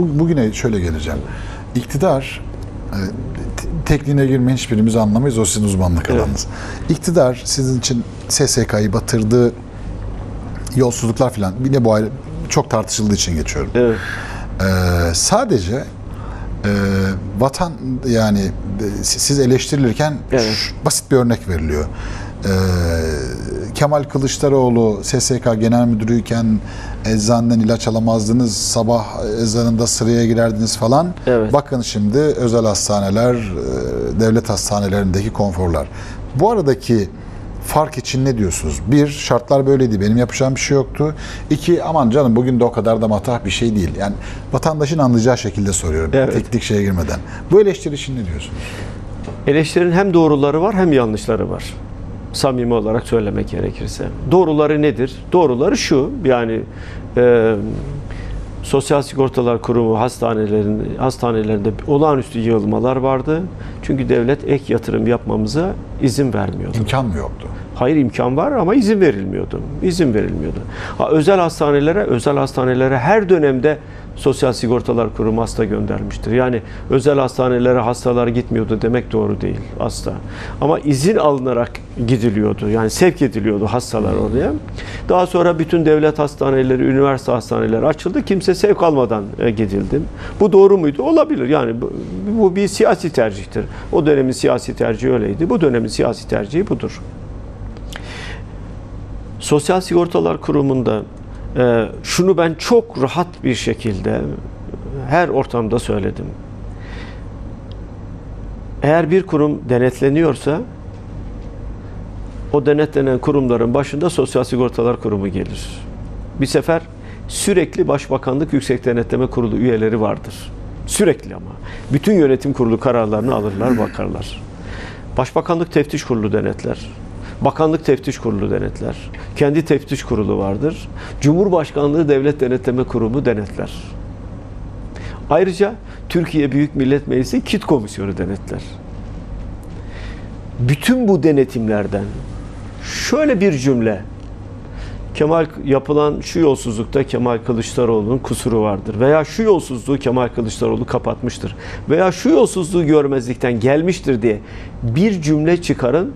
Bu- Bugüne şöyle geleceğim. İktidar e, te- tekniğine girmeyin hiçbirimiz anlamayız. O sizin uzmanlık Evet. alanınız. İktidar sizin için SSK'yı batırdı, yolsuzluklar falan. Yine bu ayrı, çok tartışıldığı için geçiyorum. Evet. Ee, sadece e, vatan yani e, siz eleştirilirken Evet. basit bir örnek veriliyor. Ee, Kemal Kılıçdaroğlu SSK Genel Müdürüyken eczaneden ilaç alamazdınız, sabah ezanında sıraya girerdiniz falan. Evet. Bakın şimdi özel hastaneler, e, devlet hastanelerindeki konforlar. Bu aradaki fark için ne diyorsunuz? Bir, şartlar böyleydi. Benim yapacağım bir şey yoktu. İki, aman canım bugün de o kadar da matah bir şey değil. Yani vatandaşın anlayacağı şekilde soruyorum. Evet. Teknik şeye girmeden. Bu eleştiri için ne diyorsunuz? Eleştirinin hem doğruları var hem yanlışları var. Samimi olarak söylemek gerekirse. Doğruları nedir? Doğruları şu. Yani e, Sosyal Sigortalar Kurumu hastanelerin hastanelerinde olağanüstü yığılmalar vardı. Çünkü devlet ek yatırım yapmamıza izin vermiyordu. İmkan mı yoktu? Hayır imkan var ama izin verilmiyordu. İzin verilmiyordu. Ha, özel hastanelere, özel hastanelere her dönemde Sosyal Sigortalar Kurumu hasta göndermiştir. Yani özel hastanelere hastalar gitmiyordu demek doğru değil asla. Ama izin alınarak gidiliyordu. Yani sevk ediliyordu hastalar oraya. Daha sonra bütün devlet hastaneleri, üniversite hastaneleri açıldı. Kimse sevk almadan e, gidildi. Bu doğru muydu? Olabilir. Yani bu, bu bir siyasi tercihtir. O dönemin siyasi tercihi öyleydi. Bu dönemin siyasi tercihi budur. Sosyal Sigortalar Kurumu'nda e, şunu ben çok rahat bir şekilde her ortamda söyledim. Eğer bir kurum denetleniyorsa o denetlenen kurumların başında Sosyal Sigortalar Kurumu gelir. Bir sefer sürekli Başbakanlık Yüksek Denetleme Kurulu üyeleri vardır. Sürekli ama. Bütün yönetim kurulu kararlarını alırlar, bakarlar. Başbakanlık Teftiş Kurulu denetler. Bakanlık Teftiş Kurulu denetler. Kendi teftiş kurulu vardır. Cumhurbaşkanlığı Devlet Denetleme Kurumu denetler. Ayrıca Türkiye Büyük Millet Meclisi Kit Komisyonu denetler. Bütün bu denetimlerden şöyle bir cümle Kemal yapılan şu yolsuzlukta Kemal Kılıçdaroğlu'nun kusuru vardır veya şu yolsuzluğu Kemal Kılıçdaroğlu kapatmıştır veya şu yolsuzluğu görmezlikten gelmiştir diye bir cümle çıkarın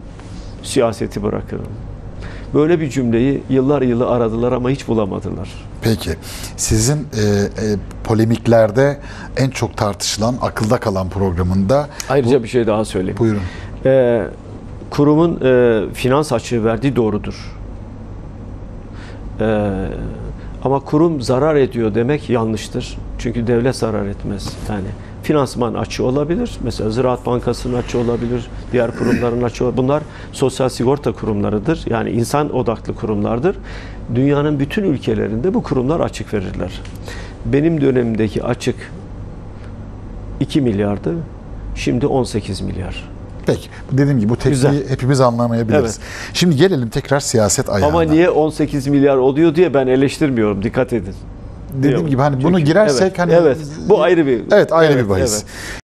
siyaseti bırakın. Böyle bir cümleyi yıllar yılı aradılar ama hiç bulamadılar. Peki. Sizin e, e, polemiklerde en çok tartışılan, akılda kalan programında Ayrıca bir şey daha söyleyeyim. buyurun. Ee, kurumun e, finans açığı verdiği doğrudur. Ee, ama kurum zarar ediyor demek yanlıştır. Çünkü devlet zarar etmez. Yani finansman açığı olabilir. Mesela Ziraat Bankası'nın açığı olabilir. Diğer kurumların açığı olabilir. Bunlar sosyal sigorta kurumlarıdır. Yani insan odaklı kurumlardır. Dünyanın bütün ülkelerinde bu kurumlar açık verirler. Benim dönemimdeki açık 2 milyardı. Şimdi 18 milyar. Peki. Dediğim gibi bu tekniği Güzel. hepimiz anlamayabiliriz. Şimdi gelelim tekrar siyaset ayağına. Ama niye 18 milyar oluyor diye ben eleştirmiyorum. Dikkat edin. Dediğim Yok. gibi hani bunu Çünkü- girersek evet, hani evet. Bu ayrı bir Evet ayrı Evet, bir bahis. evet.